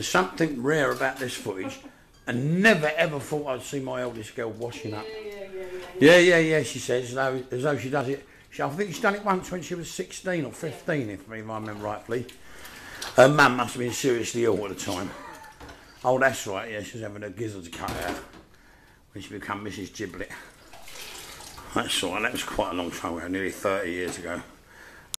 There's something rare about this footage. I never ever thought I'd see my eldest girl washing up. Yeah, yeah, yeah, Yeah, yeah, yeah. she says, as though, as though she does it. She, I think she's done it once when she was 16 or 15, if I remember rightly. Her mum must have been seriously ill at the time. Oh, that's right, yeah, she was having her gizzards cut out when she became Mrs. Giblet. That's right. that was quite a long time ago, nearly 30 years ago.